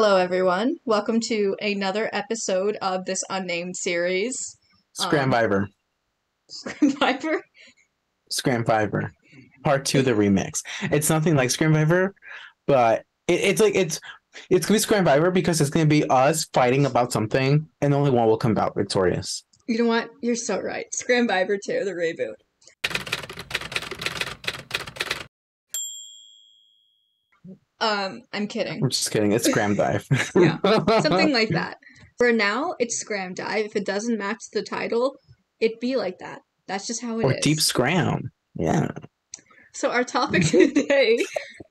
Hello, everyone. Welcome to another episode of this unnamed series. SKRAMM Um, Viper. Viber? SKRAMM Viber. Part two, the remix. It's nothing like SKRAMM Viber, but it, it's like it's it's gonna be SKRAMM Viper because it's gonna be us fighting about something, and only one will come out victorious. You know what? You're so right. SKRAMM Viber 2, the reboot. Um, I'm kidding. I'm just kidding. It's SKRAMM Dive. Yeah, Something like that. For now, it's SKRAMM Dive. If it doesn't match the title, it'd be like that. That's just how it is. or Deep SKRAMM. Yeah. So our topic today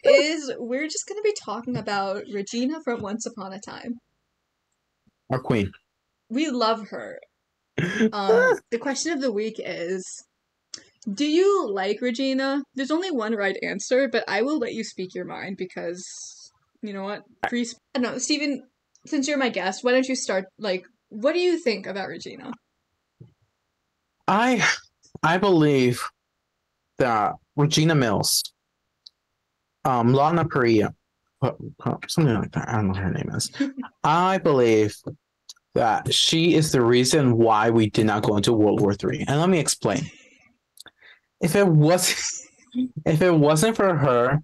is we're just going to be talking about Regina from Once Upon a Time. Our queen. We love her. Um, the question of the week is Do you like Regina? There's only one right answer, but I will let you speak your mind because, you know what? Free sp- I don't know. Steven, since you're my guest, why don't you start? Like, what do you think about Regina? I I believe that Regina Mills, um, Lana Parrilla, uh, uh, something like that. I don't know what her name is. I believe that she is the reason why we did not go into World War Three. And let me explain. If it was, if it wasn't for her,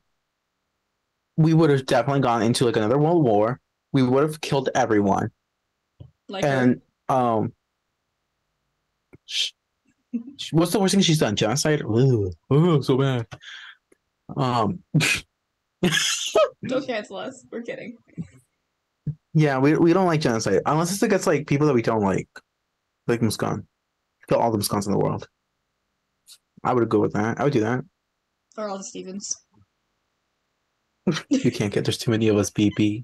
we would have definitely gone into like another world war. We would have killed everyone. Like, her? and um sh- sh- what's the worst thing she's done? Genocide? Ugh, oh so bad. Um don't cancel us. We're kidding. yeah we, we don't like genocide. Unless it's against like people that we don't like. Like muskan kill all the muskans in the world i would go with that i would do that Or all the Stevens. you can't get there's too many of us bb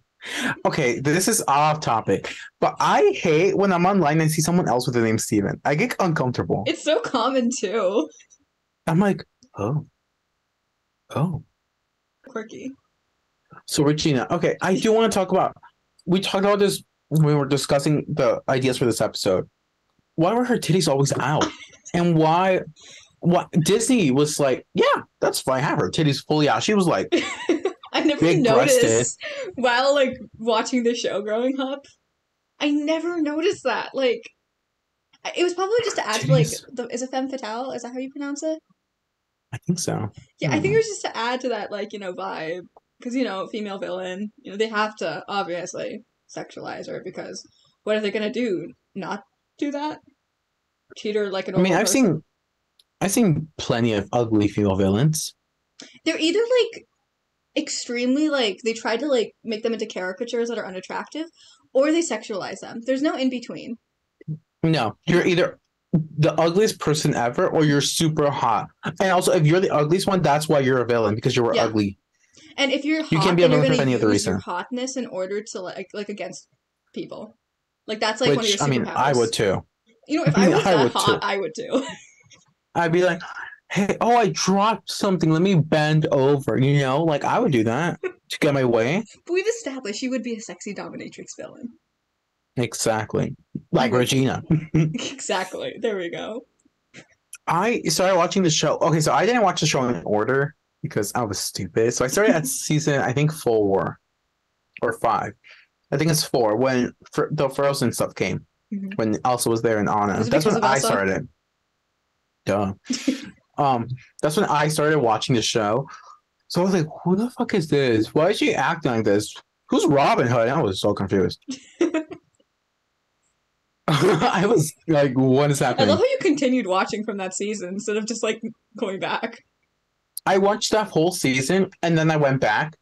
okay this is off topic but i hate when i'm online and see someone else with the name steven i get uncomfortable It's so common too. i'm like oh oh Quirky. So Regina, okay, I do want to talk about. We talked about this when we were discussing the ideas for this episode. Why were her titties always out, and why? What Disney was like? Yeah, that's fine. Have her titties fully out. She was like, I never noticed while like watching the show growing up. I never noticed that. Like, it was probably just to add to like the is it femme fatale? Is that how you pronounce it? I think so. Yeah, I think it was just to add to that like you know vibe because you know female villain. You know they have to obviously sexualize her because what are they gonna do? Not do that? Treat her like an. I mean, I've seen, I've seen plenty of ugly female villains. they're either like extremely like they try to like make them into caricatures that are unattractive or they sexualize them there's no in between No, you're either the ugliest person ever, or you're super hot. And also, if you're the ugliest one, that's why you're a villain because you were Yeah. ugly. and if you're hot You can't be a villain for to any other use your reason. hotness in order to like like against people like that's like one of which your I mean, I would too. you know if i was I that hot too. i would too I'd be like, hey, oh, I dropped something. Let me bend over. You know, like I would do that to get my way. but we've established you would be a sexy dominatrix villain Exactly. Like. Regina. exactly there we go I started watching the show. Okay, so I didn't watch the show in order because I was stupid. So I started at season, I think, four or five. I think it's four when the Frozen stuff came. Mhm. When Elsa was there and Anna. That's when I Elsa? started. Duh. um, that's when I started watching the show. So I was like, "Who the fuck is this? Why is she acting like this? Who's Robin Hood?" I was so confused. I was like, "What is happening? i happening?" love how you continued watching from that season instead of just like going back I watched that whole season and then I went back.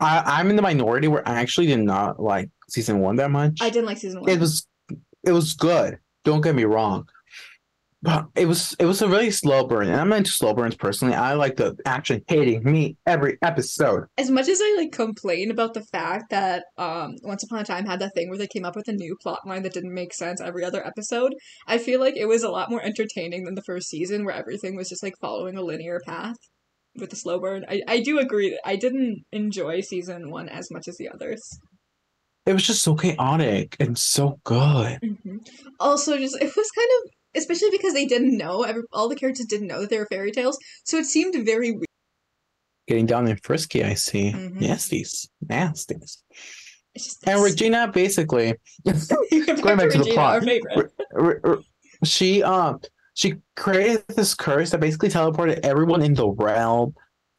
I, I'm in the minority where I actually did not like season one that much. i didn't like season one it was it was good. Don't get me wrong. But it was it was a really slow burn. And I'm into slow burns personally. I like the action hating me every episode. as much as I like complain about the fact that um Once Upon a Time had that thing where they came up with a new plot line that didn't make sense every other episode, I feel like it was a lot more entertaining than the first season where everything was just like following a linear path with the slow burn. I, I do agree that I didn't enjoy season one as much as the others. It was just so chaotic and so good. Also, just it was kind of especially because they didn't know every, all the characters didn't know that they were fairy tales, so it seemed very weird. Getting down and frisky, I see. Mhm. Nasties. Nasties. And Regina basically going back to the plot. our favorite. r- r- she um she created this curse that basically teleported everyone in the realm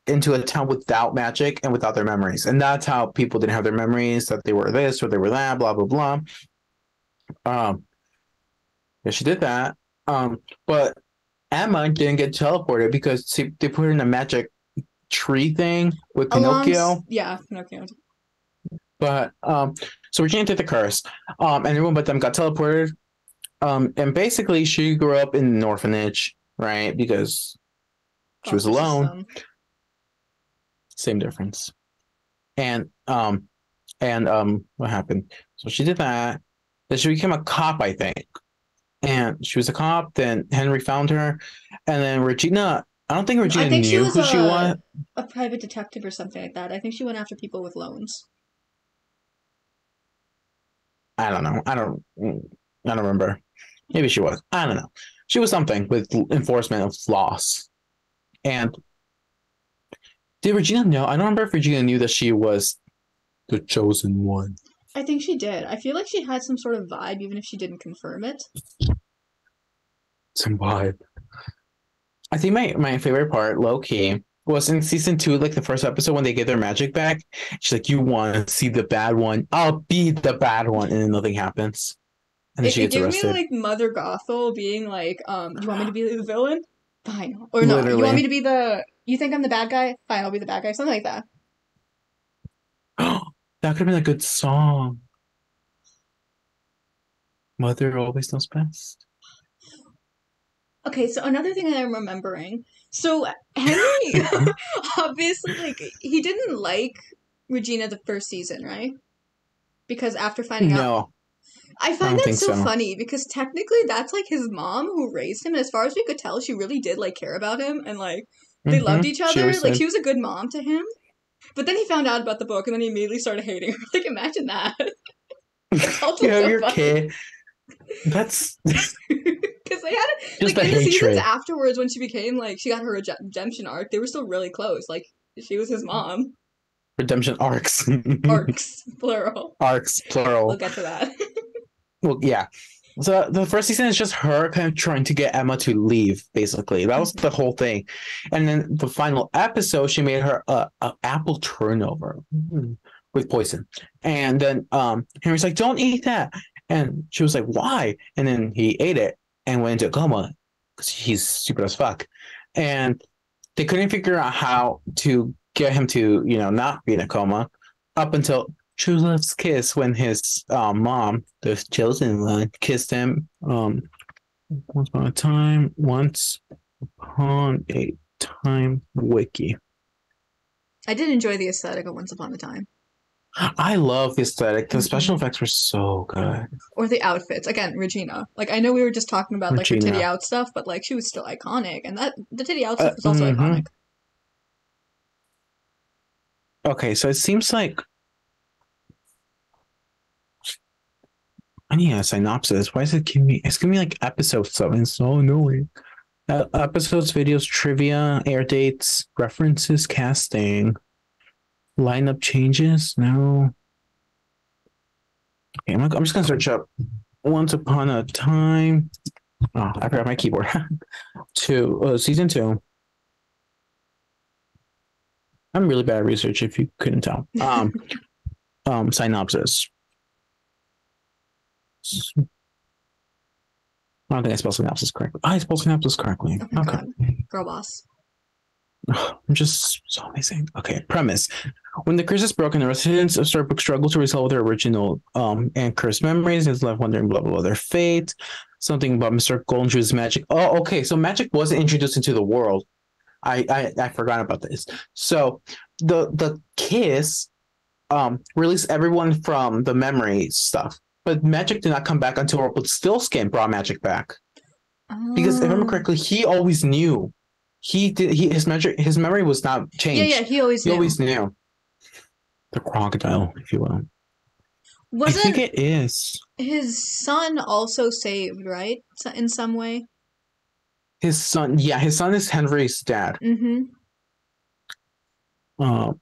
into a town without magic and without their memories. And that's how people didn't have their memories, that they were this or they were that, blah blah blah. Um yeah, she did that. Um, but Emma didn't get teleported because she, they put her in a magic tree thing with Pinocchio. yeah, Pinocchio. But um, so Regina did the curse. Um, and everyone but them got teleported. Um, and basically she grew up in an orphanage, right? Because she was alone. Same difference. And um, and um, what happened? So she did that. Then she became a cop, I think. And she was a cop. Then Henry found her, and then Regina. I don't think Regina I think she knew was who she was. A private detective or something like that. I think she went after people with loans. I don't know. I don't. I don't remember. Maybe she was. I don't know. She was something with enforcement of laws. And did Regina know? I don't remember if Regina knew that she was the chosen one. I think she did. I feel like she had some sort of vibe, even if she didn't confirm it. Some vibe. I think my my favorite part, low key, was in season two, like the first episode when they get their magic back. She's like, "You want to see the bad one? I'll be the bad one," and then nothing happens, and then It, she it gets arrested. me like Mother Gothel being like, um, you want me to be the villain? Fine. Or no, you want me to be the you think I'm the bad guy? Fine, I'll be the bad guy. Something like that. that could have been a good song. Mother always knows best. Okay, so another thing that I'm remembering. So Henry obviously like he didn't like Regina the first season, right? Because after finding out No, I I find don't that so, so. funny because technically that's like his mom who raised him, and as far as we could tell, she really did like care about him and like they Mhm. loved each other. always like did. she was a good mom to him. But then he found out about the book and then he immediately started hating her. Like imagine that. you have so your funny. kid. That's Because they had just like the in the seasons afterwards when she became like she got her redemption arc, they were still really close. Like she was his mom. Redemption arcs. Arcs, plural. arcs, plural. We'll get to that. Well, yeah. So the first season is just her kind of trying to get Emma to leave, basically. That was the whole thing. And then the final episode, she made her a, a apple turnover mm, with poison. And then um Henry's like, "Don't eat that," and she was like, "Why?" And then he ate it and went into a coma because he's stupid as fuck. And they couldn't figure out how to get him to, you know, not be in a coma up until True Love's Kiss when his um, mom, the chosen one, kissed him. Um, once upon a time, once upon a time, wiki. I did enjoy the aesthetic of Once Upon a Time. I love the aesthetic. The Mhm. special effects were so good. Or the outfits. Again, Regina. Like I know we were just talking about like her titty out stuff, but like she was still iconic and that the titty out stuff Uh, was also mhm. iconic. Okay, so it seems like I need a synopsis. Why is it giving me? It's giving me like episodes. So it's so annoying. Uh, episodes, videos, trivia, air dates, references, casting, lineup changes. No. Okay, I'm, I'm just gonna search up. Once upon a time. Oh, I forgot my keyboard. two, uh, season two. I'm really bad at research. If you couldn't tell. Um, um, synopsis. I don't think I spelled synopsis correctly. I spelled synopsis correctly. Oh Okay. god. Girl boss. I'm just so amazing. Okay, premise. When the curse is broken, the residents of Storybrooke struggle to resolve their original um and cursed memories and is left wondering blah blah blah their fate. Something about Mr. Golden Shoe's magic. Oh, okay. So magic wasn't introduced into the world. I, I I forgot about this. So the the kiss um released everyone from the memory stuff. But magic did not come back until Rumpelstiltskin brought magic back. Because if I remember Oh. correctly, he always knew. He did. He his measure his memory was not changed. yeah, yeah, he always he knew. always knew. The crocodile, if you will. I Wasn't think it is his son also saved, right? In some way. his son. Yeah, his son is Henry's dad. Mm-hmm. Um,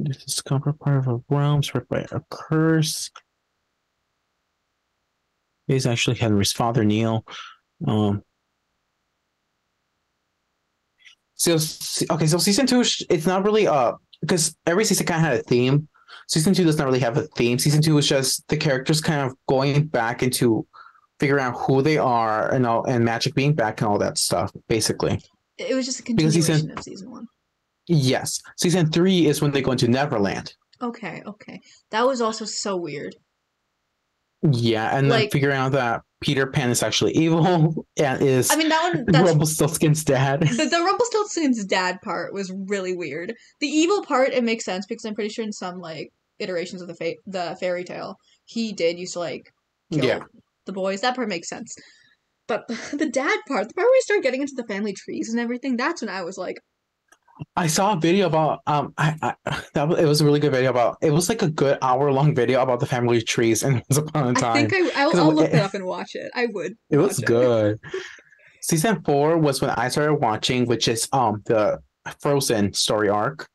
discover part of a realm spread by a curse. He's actually Henry's father, Neal. Um, so okay, so season two, it's not really uh because every season kind of had a theme. Season two does not really have a theme. Season two is just the characters kind of going back into figuring out who they are and all, and magic being back and all that stuff. Basically, it was just a continuation season, of season one. Yes, season three is when they go into Neverland. Okay, okay, that was also so weird. Yeah, and like, then figuring out that Peter Pan is actually evil and is I mean that one that's Rumpelstiltskin's dad. The, the Rumpelstiltskin's dad part was really weird. The evil part it makes sense because I'm pretty sure in some like iterations of the fa- the fairy tale he did used to like kill yeah. the boys. That part makes sense. But the dad part, the part where we start getting into the family trees and everything, that's when I was like, I saw a video about um I, I that was, it was a really good video about it was like a good hour long video about the family trees and once upon a time. I think I I'll, I'll look it, it up and watch it. I would. It was it. good. Season four was when I started watching, which is um the Frozen story arc.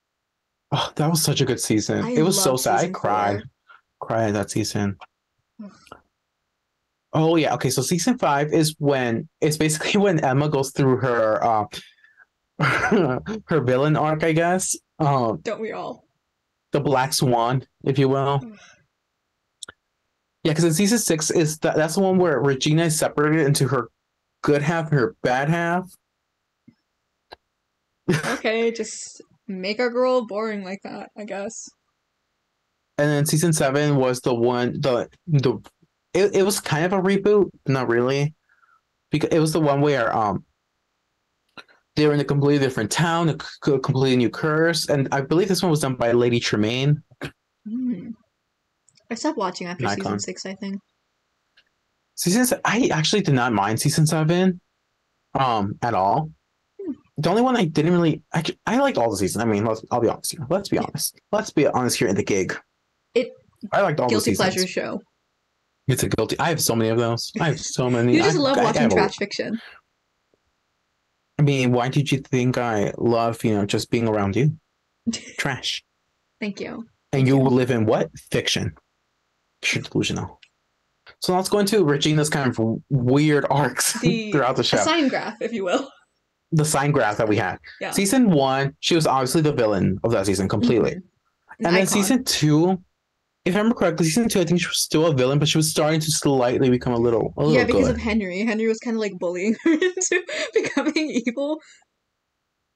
Oh, that was such a good season. I it was so sad. I cried. Four. Cried that season. oh yeah. Okay. So season five is when it's basically when Emma goes through her uh her villain arc, I guess. Um, Don't we all? The Black Swan, if you will. yeah, because in season six is that that's the one where Regina is separated into her good half and her bad half. okay, just make our girl boring like that, I guess. And then season seven was the one the the it, it was kind of a reboot, not really. Because it was the one where um they were in a completely different town, a completely new curse, and I believe this one was done by Lady Tremaine. Mm. I stopped watching after Icon. season six. I think season. I actually did not mind season seven, um, at all. Hmm. The only one I didn't really, I, I liked all the seasons. I mean, let's, I'll be honest here. Let's be yeah. honest. Let's be honest here in the gig. It. I liked all guilty the seasons. pleasure show. It's a guilty. I have so many of those. I have so many. you just I, love watching I, trash fiction. I mean, why did you think I love, you know, just being around you? Trash. Thank you. And you, you live in what? Fiction. You're delusional. So let's go into Regina's kind of weird arcs the, throughout the show. The sine graph, if you will. The sine graph that we had. Yeah. Season one, she was obviously the villain of that season completely. Mm-hmm. An and icon. then season two, if I remember correctly, season two, I think she was still a villain, but she was starting to slightly become a little, a little yeah, because good. of Henry. Henry was kind of like bullying her into becoming evil.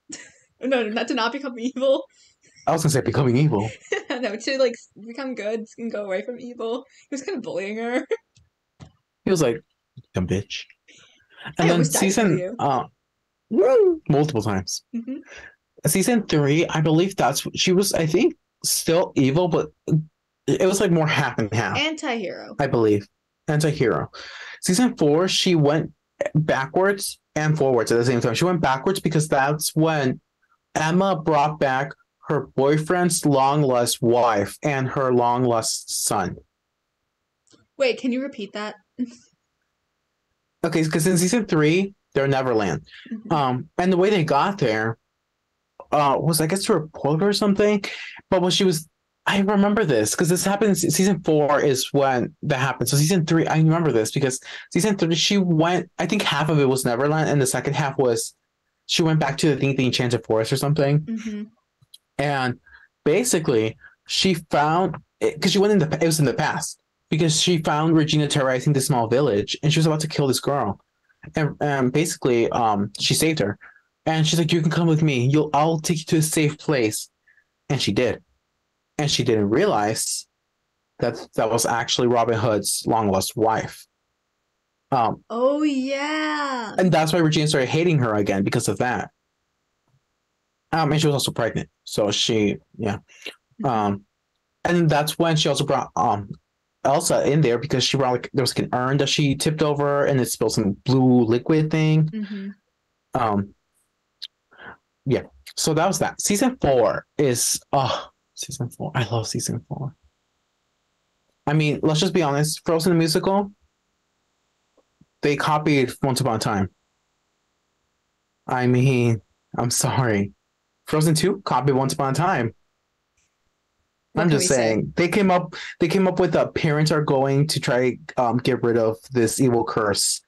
no, not to not become evil. I was gonna say becoming evil. no, to like become good and go away from evil. He was kind of bullying her. He was like, "Dumb bitch," and I then season uh, multiple times. Mm-hmm. Season three, I believe that's she was. I think still evil, but it was like more half and half. Anti-hero. I believe. Anti-hero. Season four, she went backwards and forwards at the same time. She went backwards because that's when Emma brought back her boyfriend's long lost wife and her long lost son. Wait, can you repeat that? okay, because in season three, they're Neverland. Mm-hmm. Um, and the way they got there uh was I guess to a quote or something. But when she was I remember this because this happens. Season four is when that happened. So season three, I remember this because season three, she went. I think half of it was Neverland, and the second half was she went back to the thing, the Enchanted Forest or something. Mm-hmm. And basically, she found because she went in the it was in the past because she found Regina terrorizing this small village, and she was about to kill this girl, and, and basically, um, she saved her, and she's like, "You can come with me. You'll I'll take you to a safe place," and she did and she didn't realize that that was actually Robin Hood's long lost wife. Um, oh yeah, and that's why Regina started hating her again because of that. Um, and she was also pregnant, so she yeah, mm-hmm. um, and that's when she also brought um Elsa in there because she brought like there was like an urn that she tipped over and it spilled some blue liquid thing. Mm-hmm. Um, yeah, so that was that. Season four is oh Season four. I love season four. I mean, let's just be honest. Frozen the musical, they copied Once Upon a Time. I mean, I'm sorry. Frozen 2 copied Once Upon a Time. What I'm just we say? saying they came up they came up with that parents are going to try um get rid of this evil curse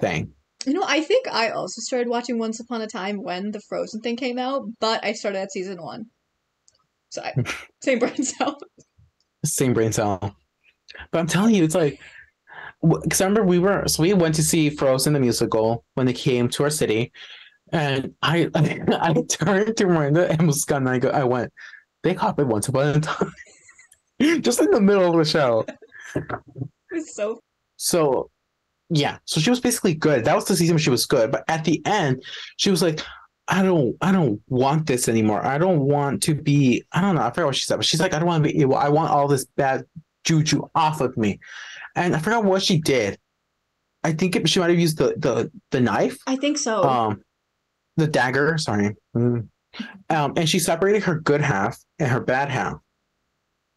thing. You know, I think I also started watching Once Upon a Time when the Frozen thing came out, but I started at season one. So I, same brain cell. Same brain cell. But I'm telling you, it's like because I remember we were so we went to see Frozen the musical when they came to our city, and I I, turned to Miranda and Muskan and I go I went they copied Once Upon a Time just in the middle of the show. It's so So yeah, so she was basically good. That was the season she was good, but at the end, she was like, "I don't, I don't want this anymore. I don't want to be. I don't know. I forgot what she said, but she's like, I don't want to be evil. I want all this bad juju off of me." And I forgot what she did. I think it, she might have used the the the knife, I think so. um, the dagger. Sorry, Mm. um, and she separated her good half and her bad half.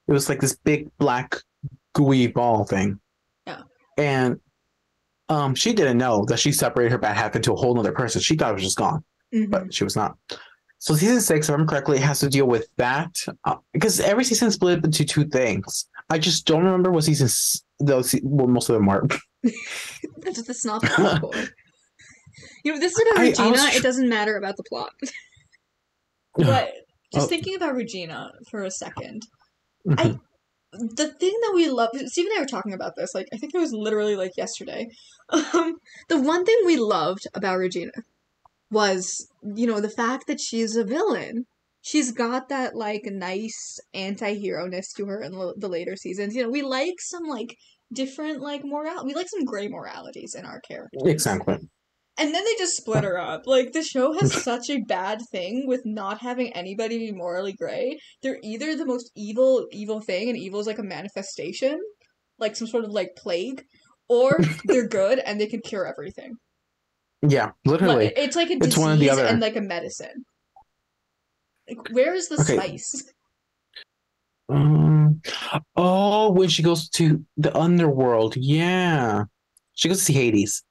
It was like this big black gooey ball thing. Yeah. And um, she didn't know that she separated her bad half into a whole other person. She thought it was just gone, Mhm. but she was not. So season six, if I remember correctly, has to deal with that uh, because every season is split into two things. I just don't remember what seasons those well, most of them are. That's the point. You know, this is about I- I Regina. was tr- It doesn't matter about the plot. but just Oh. thinking about Regina for a second, Mhm. the thing that we love, Steve and I were talking about this. Like, I think it was literally like yesterday. Um, the one thing we loved about Regina was, you know, the fact that she's a villain. She's got that like nice anti-hero ness to her in the, the later seasons. You know, we like some like different like moral. We like some gray moralities in our characters. exactly. And then they just split her up. Like the show has such a bad thing with not having anybody be morally gray. They're either the most evil, evil thing, and evil is like a manifestation, like some sort of like plague, or they're good and they can cure everything. Yeah, literally. It's like a It's disease one or the other. and like a medicine. Like where is the Okay. spice? Um, oh, when she goes to the underworld, yeah, she goes to see Hades.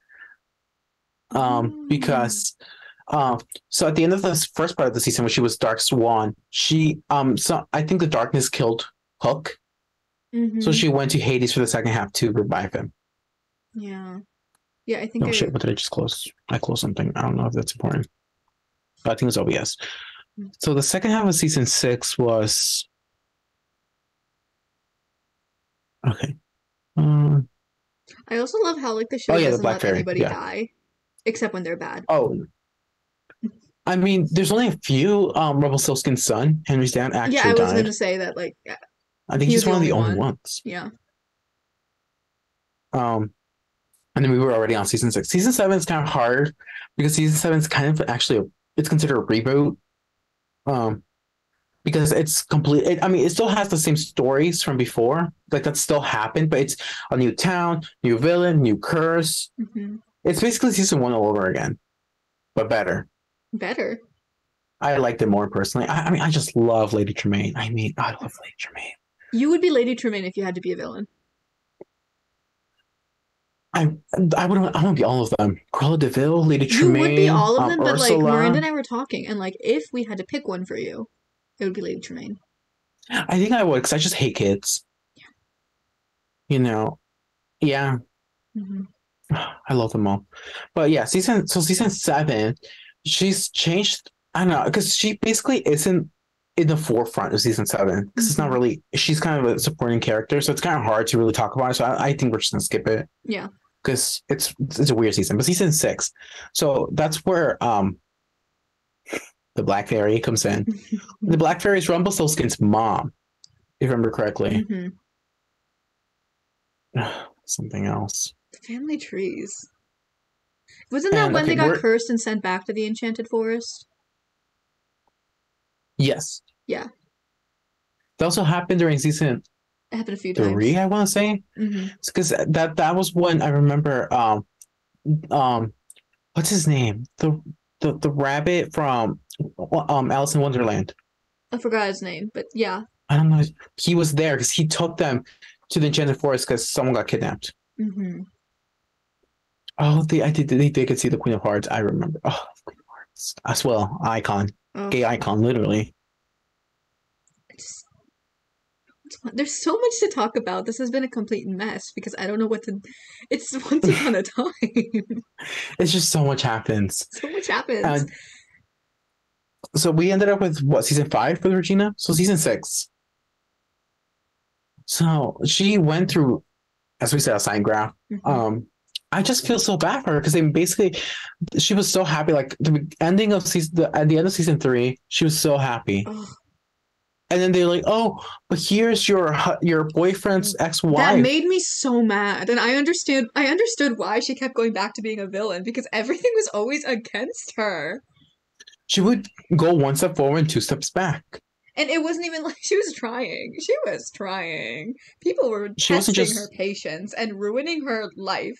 Um, Mm. because, um, so at the end of the first part of the season, when she was Dark Swan, she, um, so I think the darkness killed Hook, Mhm. so she went to Hades for the second half to revive him. yeah, yeah. I think Oh I, shit! What did I just close? I closed something. I don't know if that's important. But I think it's OBS. Mm. So the second half of season six was okay. Um, I also love how like the show Oh, yeah, doesn't let Fairy, anybody yeah. die, except when they're bad. oh, I mean, there's only a few. Um, Rumpelstiltskin's son, Henry's dad, actually yeah, I was died. gonna say that. Like, I think he he's one of the only only one. ones. yeah. Um, and then we were already on season six. Season seven is kind of hard because season seven is kind of actually a, it's considered a reboot. Um, because it's complete. It, I mean, it still has the same stories from before, like that still happened, but it's a new town, new villain, new curse. hmm It's basically season one all over again, but better. Better. I liked it more personally. I, I mean, I just love Lady Tremaine. I mean, I love Lady Tremaine. You would be Lady Tremaine if you had to be a villain. I I would I want to be all of them. Cruella de Vil, Lady Tremaine. You would be all of um, them, but like Ursula. Miranda and I were talking, and like if we had to pick one for you, it would be Lady Tremaine. I think I would because I just hate kids. You know, yeah, hmm I love them all. But yeah, season so season seven, she's changed. I don't know because she basically isn't in the forefront of season seven because it's not Mhm. really. She's kind of a supporting character, so it's kind of hard to really talk about it. So I, I think we're just gonna skip it. Yeah. Because it's it's a weird season. But season six, so that's where um the Black Fairy comes in. The Black Fairy is Rumpelstiltskin's mom, if I remember correctly. hmm Something else. The family trees. Wasn't that And, when okay, they got we're- cursed and sent back to the Enchanted Forest? Yes. Yeah. That also happened during season It happened a few times. three, I want to say. Because that that was when I remember um um what's his name? The the, the rabbit from um Alice in Wonderland. I forgot his name, but yeah. I don't know. He was there because he took them to the Enchanted Forest because someone got kidnapped. hmm Oh, they I did they, they could see the Queen of Hearts. I remember. Oh, Queen of Hearts as well. Icon, Oh, gay icon, literally. I just, there's so much to talk about. This has been a complete mess because I don't know what to. It's once upon a time. It's just so much happens. so much happens. Uh, so we ended up with what season five for Regina? So season six. So she went through, as we said, a sine graph. Mhm. Um, I just feel so bad for her because they basically, she was so happy. Like the ending of season, the, at the end of season three, she was so happy, Ugh, and then they're like, "Oh, but here's your your boyfriend's ex-wife." That made me so mad, and I understood. I understood why she kept going back to being a villain because everything was always against her, she would go one step forward and two steps back. and it wasn't even like she was trying. She was trying. People were She testing just- her patience and ruining her life.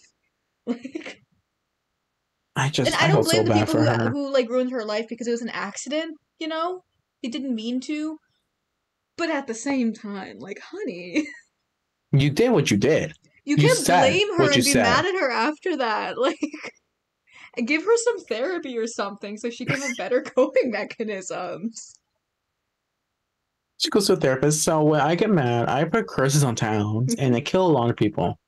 Like, I just, and I, I don't felt so blame the people who, who like ruined her life because it was an accident. You know, he didn't mean to. But at the same time, like, honey, You did what you did. you You can't blame her and be said. mad at her after that. Like, give her some therapy or something so she can have better coping mechanisms. She goes to a therapist. So when I get mad, I put curses on towns and I kill a lot of people.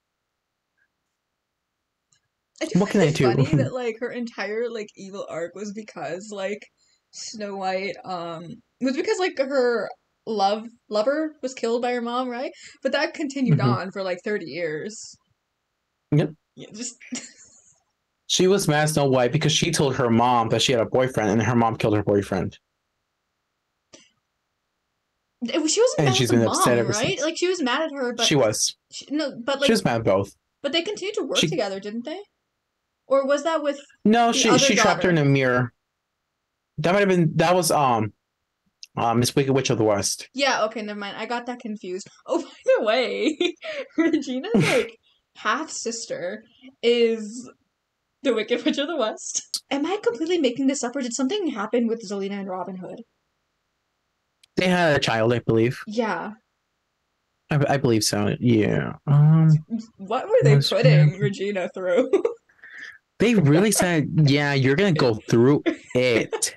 What can I do? funny that like her entire like evil arc was because like Snow White um was because like her love lover was killed by her mom, right? But that continued Mhm. on for like thirty years. Yep. Yeah, just She was mad at Snow White because she told her mom that she had a boyfriend and her mom killed her boyfriend. it was- she wasn't And mad she's at the been mom, upset ever right? since. Like she was mad at her, but she was. she- no, but like she was mad at both. but they continued to work she- together, didn't they? Or was that with No, she she trapped her in a mirror. That might have been that was um uh, Miss Wicked Witch of the West. Yeah, okay, never mind. I got that confused. Oh, by the way, Regina's like half sister is the Wicked Witch of the West. Am I completely making this up, or did something happen with Zelena and Robin Hood? They had a child, I believe. Yeah. I, I believe so. Yeah. Um What were they putting fair. Regina through? they really said, Yeah, you're gonna go through it.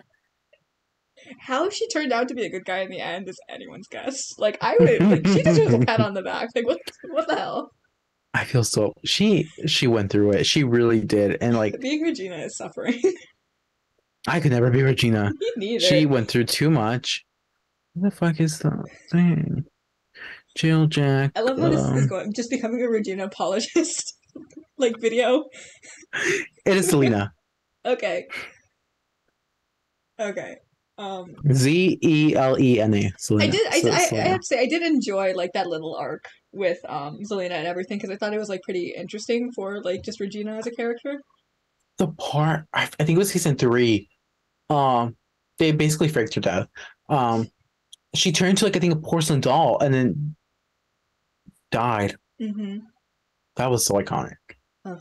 How she turned out to be a good guy in the end is anyone's guess. Like I would, like she deserves a pat on the back. Like what? What the hell? I feel so she she went through it. She really did. And like Being Regina is suffering. I could never be Regina. She went through too much. What the fuck is the thing? Jill Jack. I love how this is um, going. Just becoming a Regina apologist, like video. It is Zelena. Okay. Okay. Um, Z E L E N A. I did. I, So- I, I have to say, I did enjoy like that little arc with um Zelena and everything because I thought it was like pretty interesting for like just Regina as a character. the part I, I think it was season three. Um, they basically faked her death. Um, she turned into like I think a porcelain doll and then died. Mm-hmm. That was so iconic. Ugh.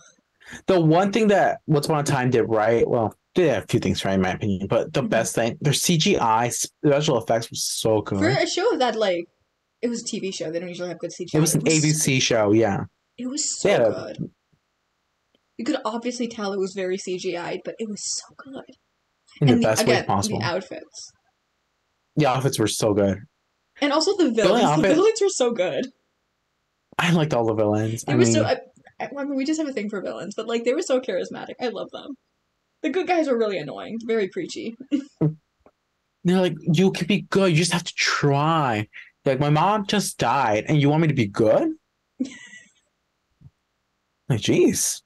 The one thing that Once Upon a Time did right, well, they did a few things right in my opinion, but the Mhm. best thing, their CGI special effects was so good. For a show that like it was a TV show, they don't usually have good CGI. it was an ABC show, yeah. It was so good. You could obviously tell it was very CGI'd, but it was so good. In the and best again, way possible. the outfits. the outfits were so good. And also the villains. The outfit- villains were so good. I liked all the villains. They I were mean, so. I I mean, we just have a thing for villains, but like they were so charismatic. I love them. The good guys were really annoying, very preachy. they're like, you can be good. You just have to try. Like, my mom just died, and you want me to be good? like, jeez,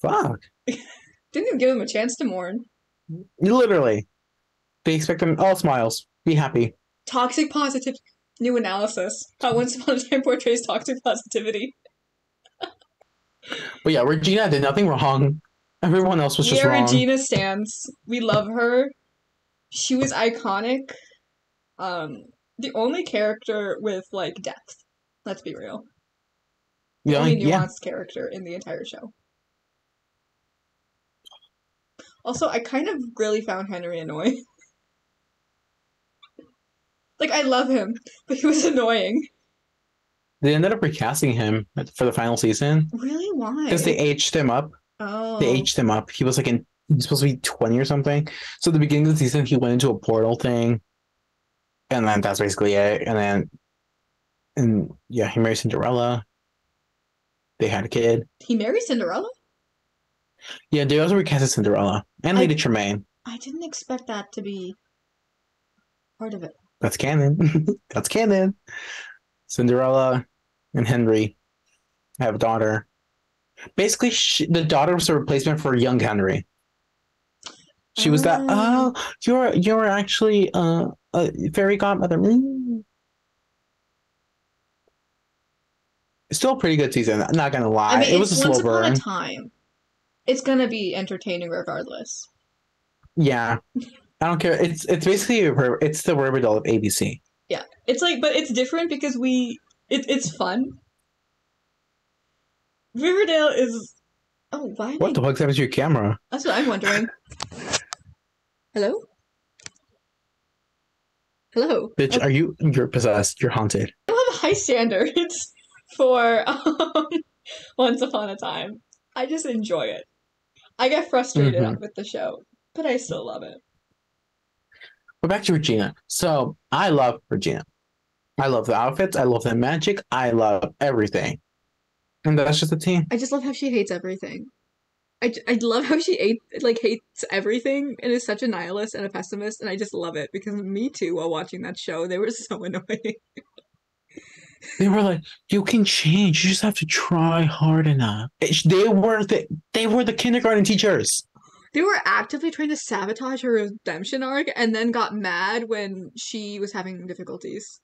fuck. Didn't even give them a chance to mourn. Literally, they expect them all smiles. Be happy. Toxic positive. New analysis. How Once Upon a Time portrays toxic positivity. But yeah, Regina did nothing wrong. Everyone else was just wrong. Regina stands. We love her. She was iconic. Um, the only character with like depth. Let's be real. The The only only- yeah, nuanced character in the entire show. Also, I kind of really found Henry annoying. like, I love him, but he was annoying. they ended up recasting him for the final season Really? Why? because they aged him up. Oh. They aged him up. He was like in. He was supposed to be twenty or something. So at the beginning of the season, he went into a portal thing, and then that's basically it. And then and yeah, he married Cinderella. They had a kid. He married Cinderella? Yeah, they also recasted Cinderella and I- Lady Tremaine. I didn't expect that to be part of it. That's canon. That's canon. Cinderella and Henry have a daughter. Basically, she, the daughter was a replacement for young Henry. She was that. Oh. Oh, you're you're actually uh, a fairy godmother. Mm. Still a pretty good season. I'm not gonna lie. I mean, it was a slow burn. a time. It's gonna be entertaining regardless. Yeah, I don't care. It's it's basically it's the Riverdale of ABC. Yeah, it's like, but it's different because we. It, it's fun. Riverdale is. Oh, why? What I- the fuck's happened to your camera? That's what I'm wondering. Hello. Hello. Bitch, are you you're possessed? You're haunted. I have high standards for um, Once Upon a Time. I just enjoy it. I get frustrated Mhm. with the show, but I still love it. But back to Regina. So I love Regina. I love the outfits. I love the magic. I love everything. And that's just a team. I just love how she hates everything. I, I love how she ate, like hates everything and is such a nihilist and a pessimist, and I just love it because me too. While watching that show, they were so annoying. They were like, "You can change. You just have to try hard enough." It- They were the they were the kindergarten teachers. They were actively trying to sabotage her redemption arc, and then got mad when she was having difficulties.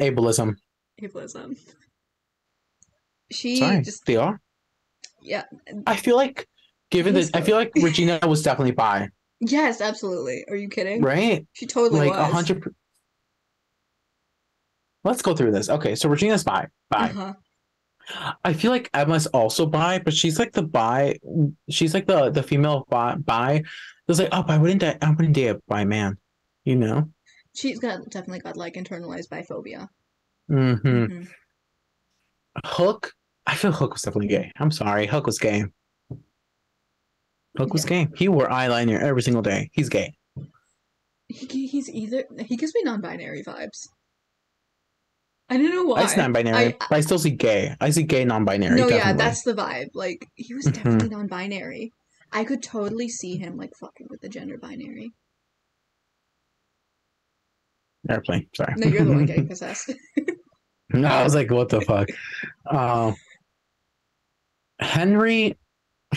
Ableism. Ableism. She Sorry, just they are. yeah. I feel like, given that, I feel like Regina was definitely bi, Yes, absolutely. Are you kidding? right? She totally Like a was. hundred. per- Let's go through this. Okay, so Regina's bi. Bi. Uh-huh. I feel like Emma's also bi, but she's like the bi. She's like the the female bi. bi. It's like, oh, I wouldn't. I, I wouldn't date a bi man. You know. She's got definitely got like internalized biphobia. hmm Mhm. Hook. I feel Hook was definitely gay. I'm sorry, Hook was gay. Hook was gay. He wore eyeliner every single day. He's gay. He, he's either he gives me non-binary vibes. I don't know why. I see non-binary, I- but I still see gay. I see gay non-binary. no, yeah, that's the vibe. Like he was Mhm. definitely non-binary. I could totally see him like fucking with the gender binary. airplane. Sorry. No, you're the one getting possessed. No, I was like, what the fuck? Um, Henry,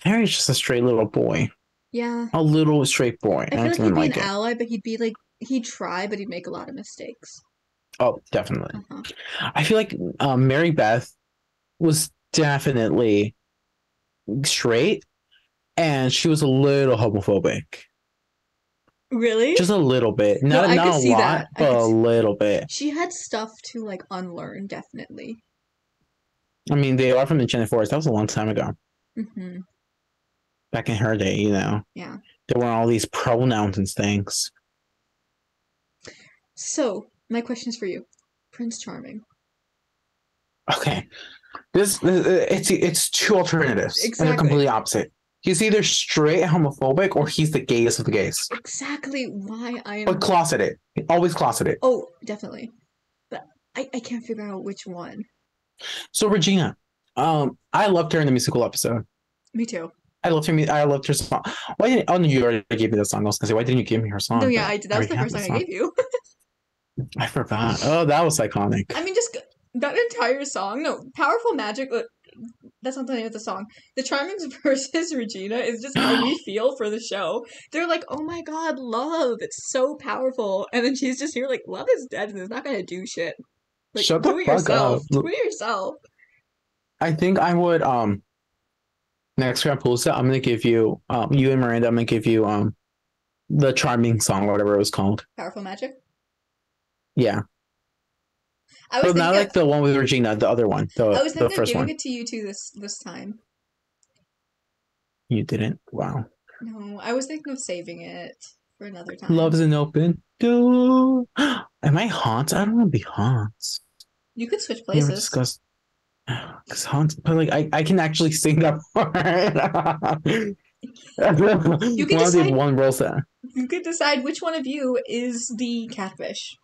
Henry's just a straight little boy, yeah, a little straight boy. I feel like he'd be like an it. ally, but he'd be like he'd try, but he'd make a lot of mistakes. Oh, definitely. Uh-huh. I feel like um, Mary Beth was definitely straight, and she was a little homophobic, Really? just a little bit. Not I not a lot, that. But a little bit. she had stuff to like unlearn, definitely. I mean, they are from the Enchanted Forest. That was a long time ago. hmm Back in her day, you know. Yeah. There were all these pronouns and things. So my question is for you, Prince Charming. Okay. This, this it's it's two alternatives. And they're completely opposite. He's either straight homophobic or he's the gayest of the gays. Exactly why I am. But closeted. Always closeted. Oh, definitely. But I, I can't figure out which one. So Regina, um, I loved her in the musical episode. Me too. I loved her. I loved her song. Why didn't? Oh no, you already gave me the song. I was gonna say, why didn't you give me her song? no, yeah, I did. That was the first have song I gave you. I forgot. Oh, that was iconic. I mean, just that entire song. No, Powerful Magic. uh, That's not the name of the song. The Charmings versus Regina is just how we feel for the show. They're like, oh my god, love. It's so powerful. And then she's just here like, love is dead and it's not going to do shit. Like, Shut the do it fuck yourself. up. Do it yourself. I think I would um next Grand Palooza, I'm gonna give you um you and Miranda, I'm gonna give you um the charming song or whatever it was called. Powerful Magic. Yeah. I was But not thinking, like the one with Regina, the other one. The, I was the thinking of giving one. it to you too this this time. You didn't. Wow. No, I was thinking of saving it for another time. Love's an open door. Am I Hans? I don't want to be Hans. You could switch We never places. discussed because Hans, but like I, I can actually sing that part. You can one decide- one roles that You could decide which one of you is the catfish.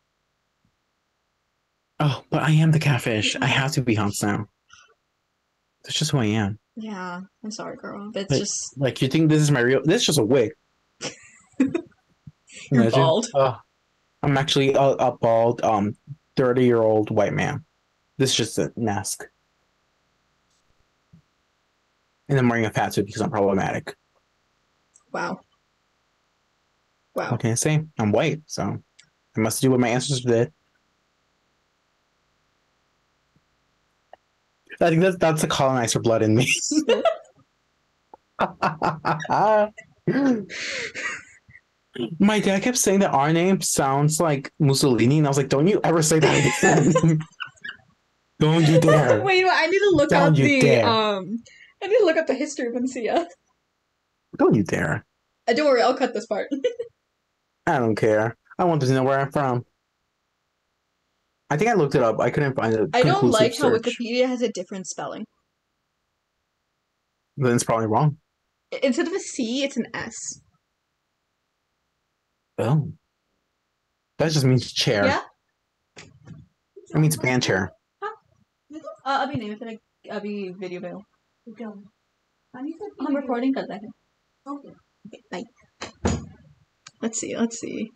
Oh, but I am the catfish. I have to be Hans now. That's just who I am. Yeah, I'm sorry, girl, but it's Like- just Like you think this is my real? This is just a wig. You're Imagine. bald. Oh, I'm actually a, a bald, um, thirty year old white man. This is just a mask, and I'm wearing a fat suit because I'm problematic. wow. Wow. What can I say? I'm white, so I must do what my ancestors did. I think that's that's the colonizer blood in me. My dad kept saying that our name sounds like Mussolini, and I was like, "Don't you ever say that again! Don't you dare! Wait, I need to look Don't up the dare. um. I need to look up the history of Mencia. Don't you dare! Uh, don't worry, I'll cut this part. I don't care. I want to know where I'm from." I think I looked it up. I couldn't find it. I don't like how Wikipedia has a different spelling. Then it's probably wrong. Instead of a C, it's an S. Oh, that just means chair. Yeah. It means band chair. Uh, अभी नहीं मैं तेरा अभी video में हूँ हम recording कर रहे हैं Okay, bye. Let's see, let's see.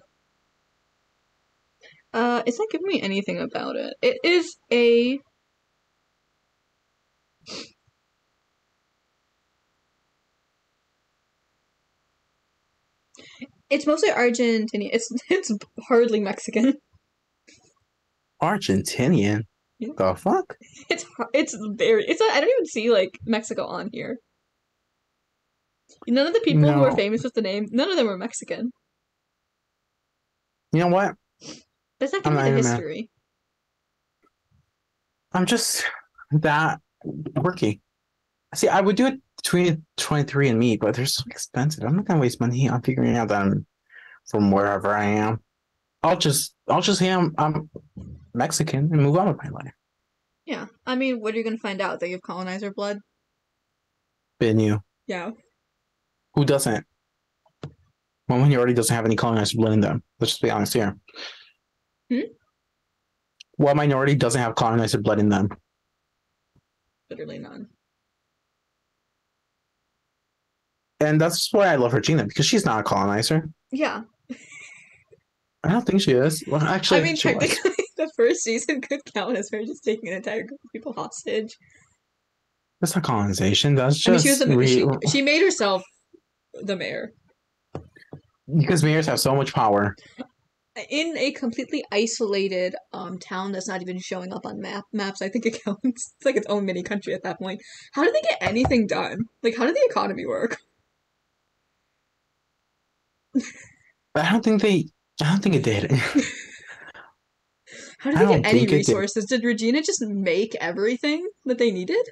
Uh, it's not giving me anything about it. It is a. It's mostly Argentinian. It's it's hardly Mexican. Argentinian. Yeah. The fuck? It's it's very. It's. I don't even see like Mexico on here. None of the people who are famous with the name. None of them were Mexican. You know what? That's not not me the even mad. history. I'm just that quirky. See, I would do it between 23andMe, but they're so expensive. I'm not gonna waste money on figuring out that I'm from wherever I am. I'll just I'll just say I'm I'm Mexican and move on with my life. Yeah, I mean, what are you gonna find out? That you have colonizer blood? Been you. Yeah. Who doesn't? One minority doesn't have any colonized blood in them. Let's just be honest here. Hmm? What minority doesn't have colonized blood in them? Literally none. And that's why I love Regina because she's not a colonizer. Yeah. I don't think she is. Well, actually, I mean, she was. technically, the first season could count as her just taking an entire group of people hostage. That's not colonization. That's I mean, just she was the re- she, she made herself the mayor because mayors have so much power. in a completely isolated um town that's not even showing up on map maps. I think it counts. It's like its own mini country at that point. How did they get anything done? Like, how did the economy work? I don't think they. I don't think it did. How did they get any it did. resources? Did Regina just make everything that they needed?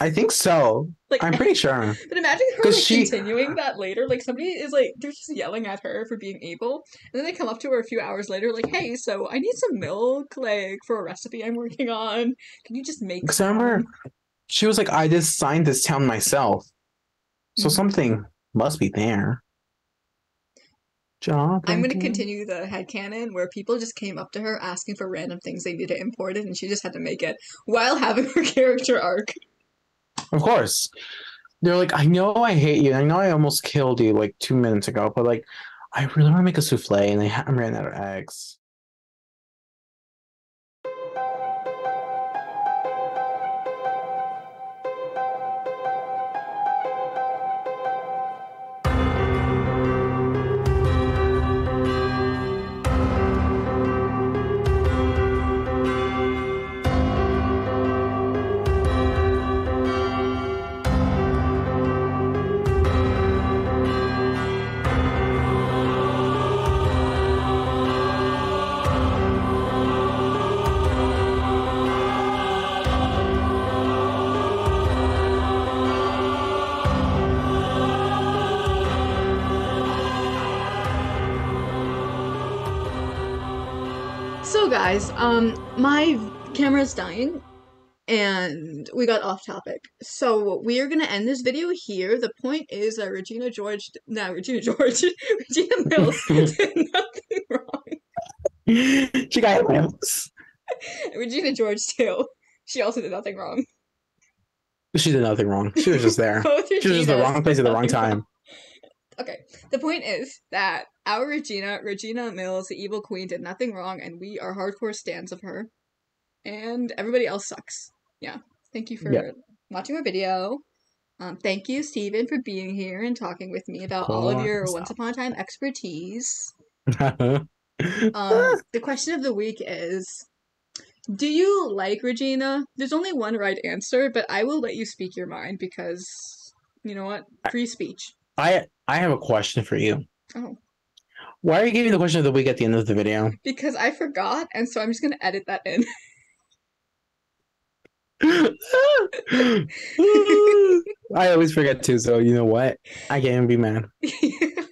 I think so. Like, I'm pretty sure. But imagine her like she- continuing that later. Like somebody is like they're just yelling at her for being able, and then they come up to her a few hours later, like, "Hey, so I need some milk, like for a recipe I'm working on. Can you just make?" Because I remember she was like, "I just signed this town myself, so Mhm. something must be there." Job. I'm gonna continue the head headcanon where people just came up to her asking for random things they needed imported, and she just had to make it while having her character arc. Of course. They're like, I know I hate you. I know I almost killed you like two minutes ago, but like, I really want to make a souffle, and I ha- I ran out of eggs. Um, my camera's dying, and we got off topic. So we are gonna end this video here. The point is that Regina George, no, Regina George, Regina Mills did nothing wrong. she got eggs. Regina George too. She also did nothing wrong. She did nothing wrong. She was just there. She was just the wrong place at the wrong time. wrong. Okay. The point is that our Regina, Regina Mills, the evil queen, did nothing wrong, and we are hardcore stands of her. And everybody else sucks. Yeah. Thank you for Yeah. watching my video. Um, thank you, Steven, for being here and talking with me about all of your course. Once Upon a Time expertise. Um, the question of the week is Do you like Regina? There's only one right answer, but I will let you speak your mind because, you know what? Free speech. I I have a question for you. Oh. Why are you giving the question of the week at the end of the video? Because I forgot, and so I'm just gonna edit that in. I always forget too, so you know what? I can't even be mad.